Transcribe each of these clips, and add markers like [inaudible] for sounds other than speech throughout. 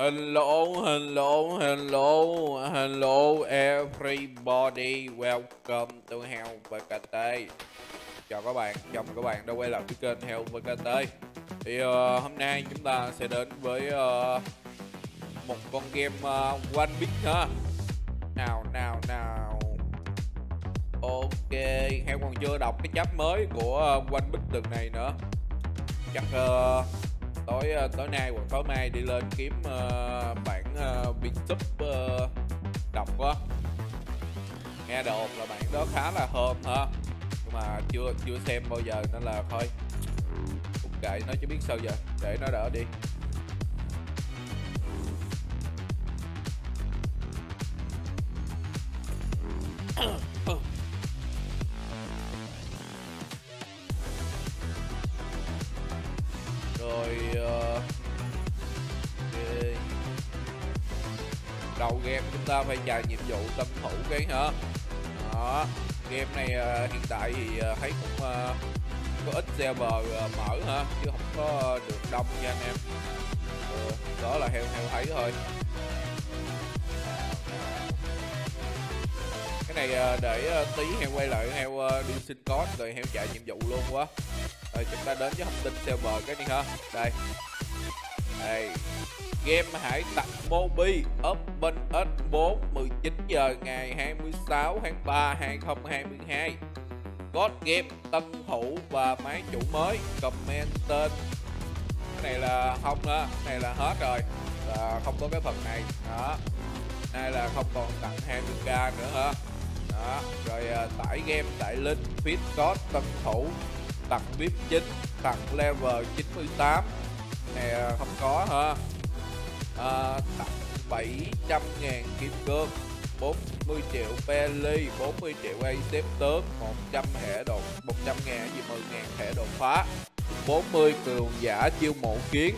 Hello, hello, hello, hello everybody, welcome to Hell VKT Chào các bạn, chào mừng các bạn đã quay lại với kênh Hell VKT Thì uh, hôm nay chúng ta sẽ đến với uh, một con game uh, One Piece ha. Nào, nào, nào. Ok, Hell còn chưa đọc cái chap mới của uh, One Piece lần này nữa. Chắc uh, tối ờ, tối nay hoặc tối mai đi lên kiếm ờ, uh, bản uh, ờ, biên sub uh, đọc quá. Nghe đồn là bản đó khá là hôm ha nhưng mà chưa chưa xem bao giờ nên là thôi. Cũng kệ nó chứ biết sao giờ để nó đỡ đi. Rồi ờ, uh, okay. đầu game chúng ta phải chạy nhiệm vụ tâm thủ cái hả? Đó game này uh, hiện tại thì uh, thấy cũng uh, có ít server uh, mở hả? Chứ không có được đông nha anh em. Ừ, đó là heo heo thấy thôi. Cái này uh, để uh, tí heo quay lại heo uh, đi xin code rồi heo chạy nhiệm vụ luôn quá rồi chúng ta đến với thông tin server cái đi ha. Đây. Đây. Game hải tặc Mobi Open S4 19 giờ ngày 26 tháng 3 2022 God game tân thủ và máy chủ mới. Comment tên. Cái này là không đó cái này là hết rồi. Là không có cái phần này. Đó. Này là không còn tặng 20k nữa ha. Đó. Rồi à, tải game, tải link fit code tân thủ tặng VIP 9 tặng level 98 nè không có hả? À, tặng 700 ngàn kim cương 40 triệu Belly 40 triệu A xếp tướng 100 hệ đột 100 ngàn gì 10 ngàn hệ đột phá 40 cường giả chiêu mộ kiến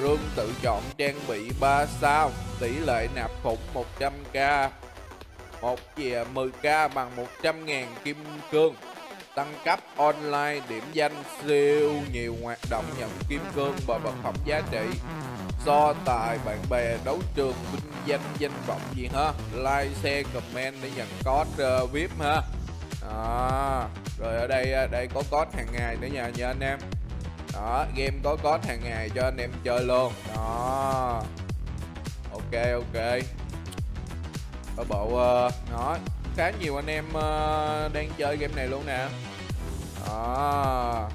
Rương tự chọn trang bị 3 sao Tỷ lệ nạp khủng 100k một về 10k bằng 100 ngàn kim cương tăng cấp online điểm danh siêu nhiều hoạt động nhận kim cương và vật phẩm giá trị. So tài bạn bè đấu trường vinh danh danh vọng gì ha? Like share comment để nhận code uh, vip ha. Đó. rồi ở đây ờ, đây có code hàng ngày nữa nha nha anh em. Đó game có code hàng ngày cho anh em chơi luôn. Đó. Ok ok. Ở bộ uh, nói khá nhiều anh em uh, đang chơi game này luôn nè. Đó.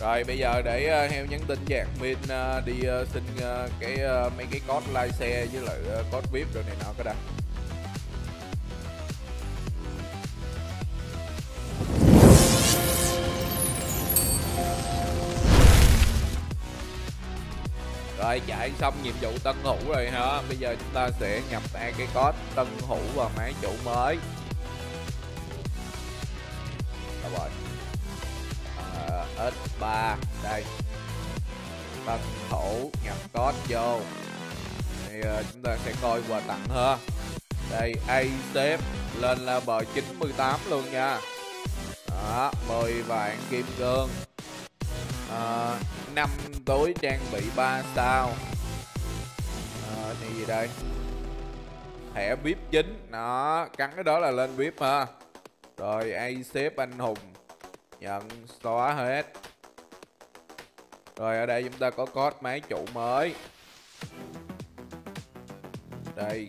Rồi bây giờ để uh, heo nhắn tin cho admin uh, ờ, đi uh, xin uh, cái uh, mấy cái code like xe với lại uh, code vip rồi này nọ cái đã. Rồi chạy xong nhiệm vụ tân hữu rồi hả? Bây giờ chúng ta sẽ nhập hai cái code tân hữu vào máy chủ mới. Đúng rồi. À, S3 Đây. Tân hữu nhập code vô. Thì uh, chúng ta sẽ coi quà tặng ha. Đây A xếp lên là bờ 98 luôn nha. Đó 10 vạn kim cương. À, 5 tối trang bị 3 sao. À, thì gì đây? Thẻ vip chính nó cắn cái đó là lên vip ha. Rồi ai xếp anh hùng. Nhận xóa hết. Rồi ở đây chúng ta có code máy chủ mới. Đây.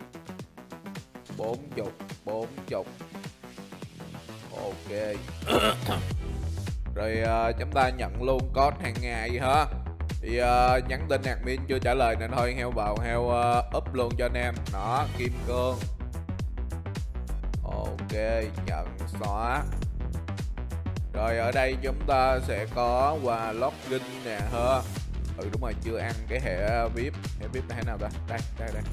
Bốn chục bốn chục. Ok. [clears throat] rồi uh, chúng ta nhận luôn code hàng ngày ha thì uh, nhắn tin admin chưa trả lời nên thôi heo vào heo uh, up luôn cho anh em. Đó kim cương. Ok nhận xóa. Rồi ở đây chúng ta sẽ có quà login nè ha ừ đúng rồi chưa ăn cái hệ vip. Hệ vip này thế nào ta? Đây đây đây.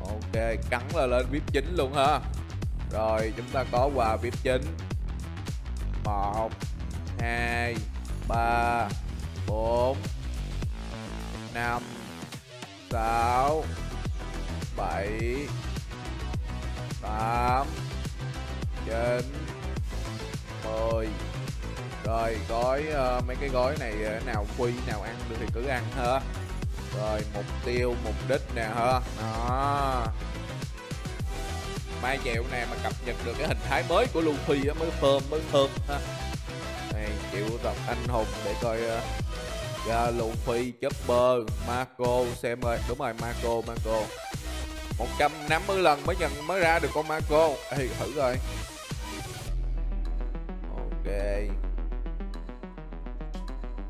Ok cắn là lên vip chính luôn ha rồi chúng ta có quà vip chính. Một hai ba bốn năm sáu bảy tám chín mười. Rồi gói uh, mấy cái gói này ờ, nào quy nào ăn được thì cứ ăn ha. Rồi mục tiêu mục đích nè ha. Đó. Mai chèo này mà cập nhật được cái hình thái mới của Luffy á mới thơm mới thơm ha này tập anh hùng để coi uh, ra Luffy Chopper Marco xem ơi. Đúng rồi Marco Marco. 150 lần mới nhận mới ra được con Marco. Thì thử rồi ok.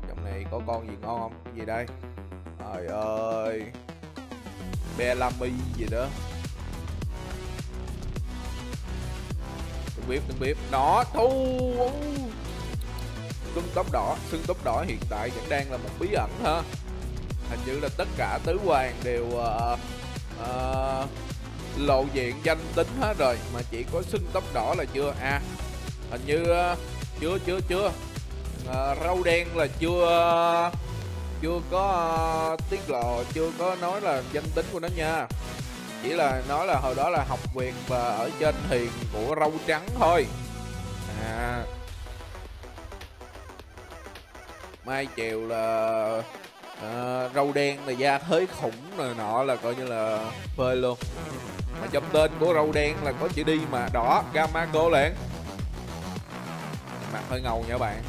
Trong này có con gì ngon không? Cái gì đây? Trời ơi. Bellamy gì đó. Đừng biết đừng biết. Đó thu xương tóc đỏ xương tóc đỏ hiện tại vẫn đang là một bí ẩn ha. Hình như là tất cả tứ hoàng đều uh, uh, lộ diện danh tính hết rồi mà chỉ có xưng tóc đỏ là chưa. À hình như uh, chưa chưa chưa. Uh, râu đen là chưa uh, chưa có uh, tiết lộ chưa có nói là danh tính của nó nha. Chỉ là nói là hồi đó là học quyền và ở trên thuyền của râu trắng thôi. À mai chiều là à, râu đen là da hơi khủng rồi nọ là coi như là phơi luôn. Mà trong tên của râu đen là có chữ đi mà đỏ Gamaco liền mặt hơi ngầu nha bạn.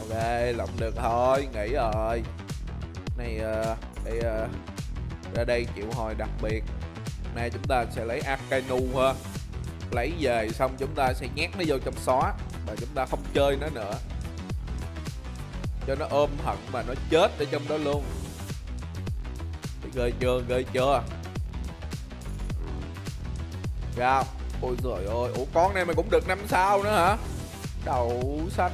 Ok lộng được thôi nghỉ rồi. Này uh, đây uh, ra đây chịu hồi đặc biệt. Nay chúng ta sẽ lấy Akainu ha. Lấy về xong chúng ta sẽ nhét nó vô trong xóa và chúng ta không chơi nó nữa cho nó ôm hận mà nó chết ở trong đó luôn. Ghê chưa ghê chưa ra ôi trời ơi ủa con này mày cũng được năm sao nữa hả? Đậu xanh.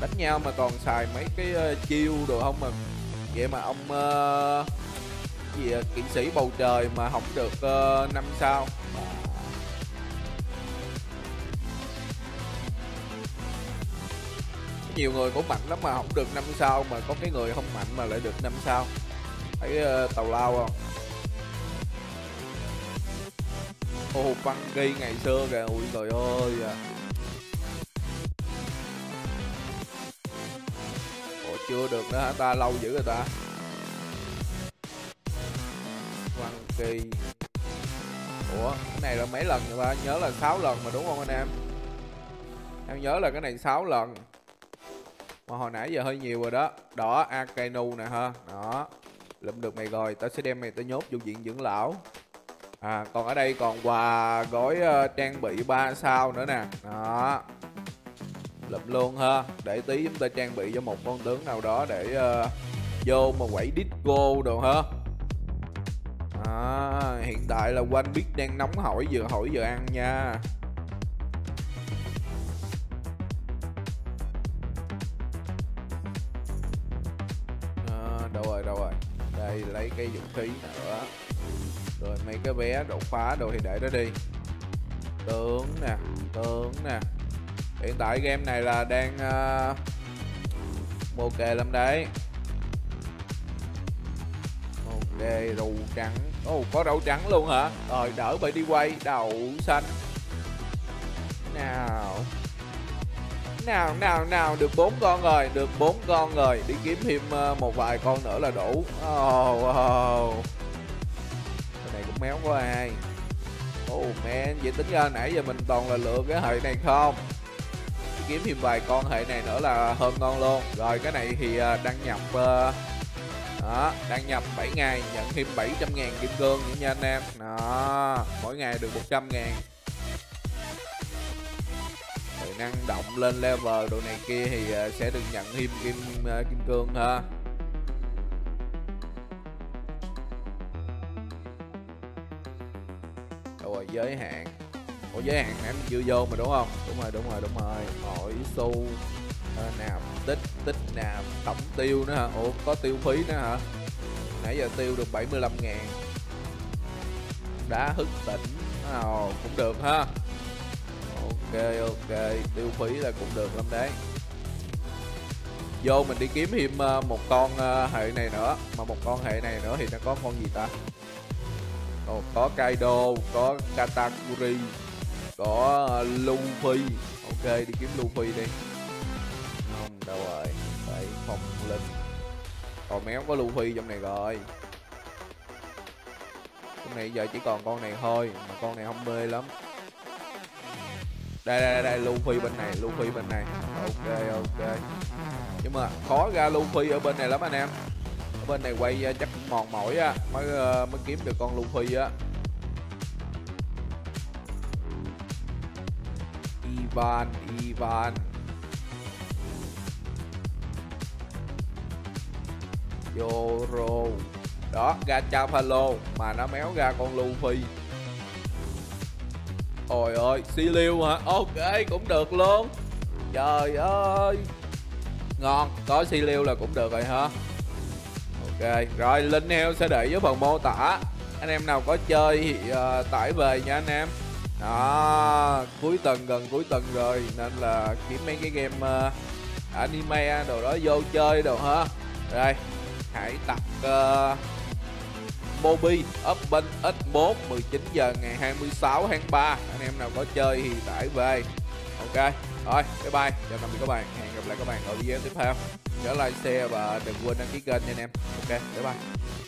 Đánh nhau mà còn xài mấy cái uh, chiêu đồ không mà vậy mà ông uh, gì uh, kỵ sĩ bầu trời mà không được uh, năm sao. Nhiều người cũng mạnh lắm mà không được năm sao mà có cái người không mạnh mà lại được năm sao. Thấy ờ, uh, tàu lao không? Ô băng ghi ngày xưa kìa. Ui trời ơi à. ủa chưa được nữa hả ta? Lâu dữ rồi ta. Băng ghi ủa cái này là mấy lần rồi ta? Nhớ là 6 lần mà đúng không anh em? Em nhớ là cái này 6 lần mà hồi nãy giờ hơi nhiều rồi đó. Đó Akainu nè ha. Đó lụm được mày rồi. Tao sẽ đem mày tới nhốt vô diện dưỡng lão. À còn ở đây còn quà gói uh, trang bị 3 sao nữa nè. Đó. Lụm luôn ha. Để tí chúng ta trang bị cho một con tướng nào đó để uh, vô mà quẩy disco đồ ha. À, hiện tại là quanh biết đang nóng hỏi vừa hỏi vừa ăn nha. Đâu rồi đâu rồi? Đây lấy cái vũ khí nữa. Rồi mấy cái bé đột phá đồ thì để đó đi. Tướng nè tướng nè. Hiện tại game này là đang uh, ok lắm đấy. Ok đầu trắng. Ồ oh, có đầu trắng luôn hả? Rồi đỡ bởi đi quay đậu xanh. Nào nào nào nào được bốn con rồi được bốn con rồi. Đi kiếm thêm ờ, một vài con nữa là đủ. Oh, oh. cái này cũng méo quá ai oh man vậy tính ra nãy giờ mình toàn là lựa cái hệ này không? Đi kiếm thêm vài con hệ này nữa là hơn ngon luôn. Rồi cái này thì ờ, đăng nhập uh, đó đăng nhập 7 ngày nhận thêm 700 ngàn kim cương nha anh em. Đó mỗi ngày được 100 ngàn năng động lên level đồ này kia thì ờ, sẽ được nhận thêm kim uh, kim cương ha. Rồi giới hạn. Ủa giới hạn nãy chưa vô mà đúng không? Đúng rồi đúng rồi đúng rồi. Mỗi xu uh, nạp tích tích nạp tổng tiêu nữa hả? Ủa có tiêu phí nữa hả? Nãy giờ tiêu được 75 ngàn. Đá hức tỉnh. Nào cũng được ha ok ok. Tiêu phí là cũng được lắm đấy. Vô mình đi kiếm thêm ờ, một con ờ, hệ này nữa. Mà một con hệ này nữa thì nó có con gì ta? Ồ, có Kaido có Katakuri có ờ, Luffy. Ok đi kiếm Luffy đi. Không đâu rồi phải phong linh. Còn méo có luffy trong này rồi. Trong này giờ chỉ còn con này thôi mà con này không mê lắm đây đây đây luffy bên này luffy bên này. Ok ok. Nhưng mà khó ra luffy ở bên này lắm anh em. Ở bên này quay ờ, chắc cũng mòn mỏi á, mới ờ, mới kiếm được con luffy á. Ivan Ivan. Yoro. Đó, ra Chapalo mà nó méo ra con Luffy Ôi ơi, xi liêu hả? Ok, cũng được luôn. Trời ơi. Ngon, có xi liêu là cũng được rồi hả? Ok, rồi link heo sẽ để dưới phần mô tả. Anh em nào có chơi thì uh, tải về nha anh em. Đó, cuối tuần gần cuối tuần rồi Nên là kiếm mấy cái game uh, anime đồ đó vô chơi đồ ha Rồi, hãy tập uh, Mobi Open X1 19 giờ ngày 26 tháng 3 anh em nào có chơi thì tải về. Ok, rồi, bye bye. Chào tạm biệt các bạn. Hẹn gặp lại các bạn ở video tiếp theo. Nhớ like, share và đừng quên đăng ký kênh nha anh em. Ok, bye bye.